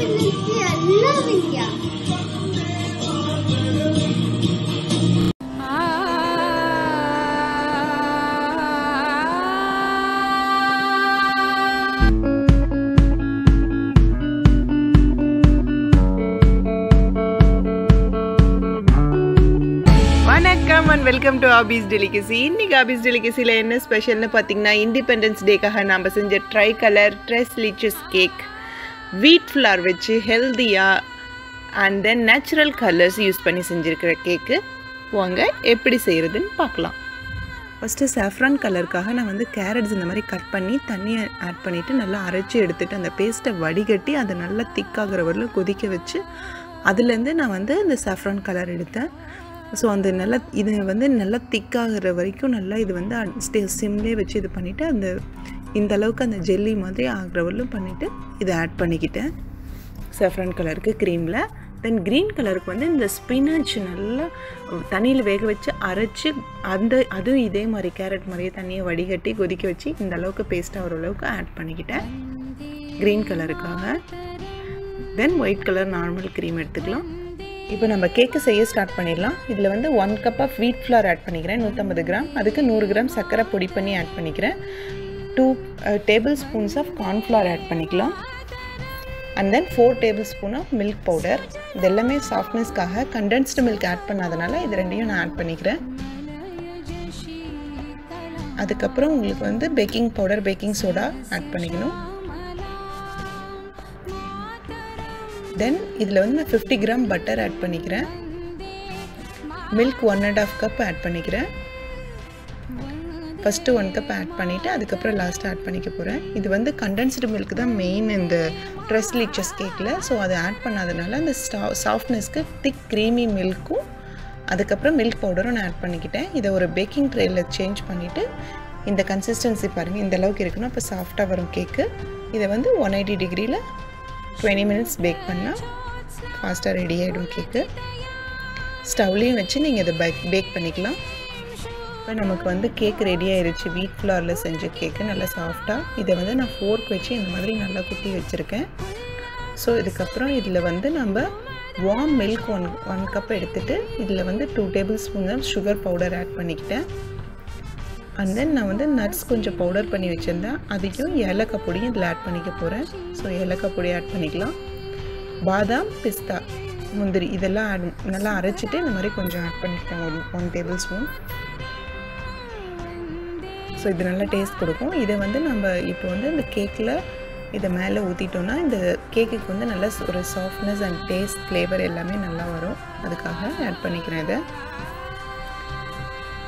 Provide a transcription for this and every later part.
Independence Day I love India. வணக்கம் and welcome to office delicacy இன்னைக்கு office டெலிகசியில் என்ன ஸ்பெஷல்னு பார்த்தீங்கன்னா இண்டிபெண்டன்ஸ் டேக்காக நாம் செஞ்ச tricolour tres leches cake wheat flour வச்சு ஹெல்த்தியாக and then natural colours use பண்ணி செஞ்சுருக்கிற கேக்கு வாங்க எப்படி செய்கிறதுன்னு பார்க்கலாம். ஃபஸ்ட்டு சாஃப்ரான் கலருக்காக நான் வந்து கேரட்ஸ் இந்த மாதிரி கட் பண்ணி தண்ணியை ஆட் பண்ணிவிட்டு நல்லா அரைச்சி எடுத்துகிட்டு அந்த பேஸ்ட்டை வடிகட்டி அதை நல்லா திக்காகிற வரலும் கொதிக்க வச்சு அதுலேருந்து நான் வந்து இந்த சாஃப்ரான் கலர் எடுத்தேன். ஸோ அந்த நல்லா இது வந்து நல்லா திக்காகிற வரைக்கும் நல்லா இது வந்து ஸ்டே சிம்லேயே வச்சு இது பண்ணிவிட்டு அந்த இந்த அளவுக்கு அந்த ஜெல்லி மாதிரி ஆகிரவரும் பண்ணிவிட்டு இதை ஆட் பண்ணிக்கிட்டேன். சஃப்ரன் கலருக்கு க்ரீமில் தென் க்ரீன் கலருக்கு வந்து இந்த ஸ்பினாச் நல்லா தண்ணியில் வேக வச்சு அரைச்சி அந்த அதுவும் இதே மாதிரி கேரட் மாதிரியே தண்ணியை வடிகட்டி கொதிக்க வச்சு இந்த அளவுக்கு பேஸ்ட்டாக ஓரளவுக்கு ஆட் பண்ணிக்கிட்டேன். க்ரீன் கலருக்காக then white colour normal cream எடுத்துக்கலாம். இப்போ நம்ம கேக்கு செய்ய ஸ்டார்ட் பண்ணிடலாம். இதில் வந்து one cup of wheat flour add பண்ணிக்கிறேன். நூற்றம்பது கிராம். அதுக்கு நூறு கிராம் சர்க்கரை பொடி பண்ணி ஆட் பண்ணிக்கிறேன். Two tablespoons of cornflour add பண்ணிக்கலாம். And then four tablespoon of milk powder இது எல்லாமே சாஃப்ட்னஸ்க்காக கண்டென்ஸ்டு மில்க் ஆட் பண்ணாதனால இது ரெண்டையும் நான் ஆட் பண்ணிக்கிறேன். அதுக்கப்புறம் உங்களுக்கு வந்து baking powder baking soda add பண்ணிக்கணும். தென் இதில் வந்து நான் ஃபிஃப்டி கிராம் பட்டர் ஆட் பண்ணிக்கிறேன் milk one and half cup add பண்ணிக்கிறேன். ஃபஸ்ட்டு ஒன் கப் ஆட் பண்ணிவிட்டு அதுக்கப்புறம் லாஸ்ட்டாக ஆட் பண்ணிக்க போகிறேன் இது வந்து கண்டென்ஸ்டு மில்க் தான் மெயின் இந்த ட்ரெஸ் லீச்சஸ் கேக்கில் ஸோ அதை ஆட் பண்ணாதனால அந்த ஸ்டா சாஃப்ட்னஸ்க்கு திக் க்ரீமி மில்க்கும் அதுக்கப்புறம் மில்க் பவுடரும் நான் ஆட் பண்ணிக்கிட்டேன். இதை ஒரு பேக்கிங் ட்ரேயில் சேஞ்ச் பண்ணிவிட்டு இந்த கன்சிஸ்டன்சி பாருங்கள் இந்த அளவுக்கு இருக்கணும். அப்போ சாஃப்டாக வரும் கேக்கு இதை வந்து ஒன் எயிட்டி டிகிரியில் டுவெண்ட்டி மினிட்ஸ் பேக் பண்ணால் ஃபாஸ்ட்டாக ரெடி ஆகிடும் கேக்கு ஸ்டவ்லேயும் வச்சு நீங்கள் இதை பேக் பேக் பண்ணிக்கலாம். இப்போ நமக்கு வந்து கேக் ரெடி ஆயிருச்சு. வீட் ஃப்ளாரில் செஞ்ச கேக்கு நல்லா சாஃப்டாக இதை வந்து நான் ஃபோர்க் வச்சு இந்த மாதிரி நல்லா குத்தி வச்சுருக்கேன். ஸோ இதுக்கப்புறம் இதில் வந்து நம்ம warm milk one one cup எடுத்துகிட்டு இதில் வந்து two table spoon sugar powder add பண்ணிக்கிட்டேன். அண்ட் தென் நான் வந்து நட்ஸ் கொஞ்சம் பவுடர் பண்ணி வச்சுருந்தேன். அதையும் ஏலக்காய் பொடியும் இதில் ஆட் பண்ணிக்க போகிறேன் ஸோ ஏலக்காய் பொடி ஆட் பண்ணிக்கலாம். பாதாம் பிஸ்தா முந்திரி இதெல்லாம் ஆட் நல்லா அரைச்சிட்டு இந்த மாதிரி கொஞ்சம் ஆட் பண்ணிக்கிட்டேன். ஒரு ஒன் டேபிள் ஸ்பூன் ஸோ இது நல்லா டேஸ்ட் கொடுக்கும். இதை வந்து நம்ம இப்போ வந்து இந்த கேக்கில் இதை மேலே ஊற்றிட்டோன்னா இந்த கேக்குக்கு வந்து நல்ல ஒரு சாஃப்ட்னஸ் அண்ட் டேஸ்ட் ஃப்ளேவர் எல்லாமே நல்லா வரும். அதுக்காக ஆட் பண்ணிக்கிறேன் இதை.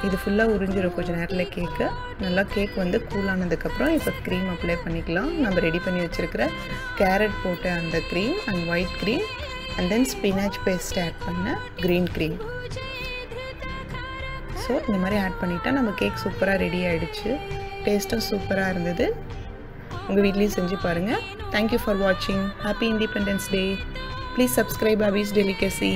இது ஃபுல்லாக உறிஞ்சிடும் கொஞ்சம் நேரத்தில் கேக்கு நல்லா கேக் வந்து கூலானதுக்கப்புறம் இப்போ க்ரீம் அப்ளை பண்ணிக்கலாம். நம்ம ரெடி பண்ணி வச்சுருக்கிற கேரட் போட்ட அந்த cream and white cream and then spinach paste add பண்ண க்ரீன் க்ரீம் ஸோ இந்த மாதிரி ஆட் பண்ணிட்டால் நம்ம கேக் சூப்பராக ரெடி ஆகிடுச்சு டேஸ்ட்டும் சூப்பராக இருந்தது. உங்கள் வீட்லேயும் செஞ்சு பாருங்கள் தேங்க்யூ ஃபார் வாட்சிங் happy independence day please subscribe Abi's delicacy